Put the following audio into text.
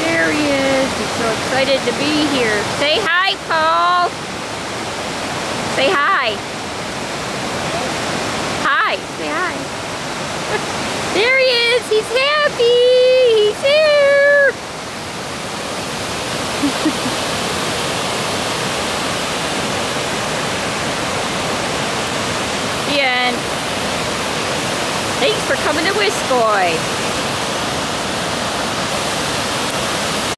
There he is. He's so excited to be here. Say hi, Paul. Say hi. Hi. Say hi. there he is. He's happy. He's here. Thanks for coming to Wiscoy.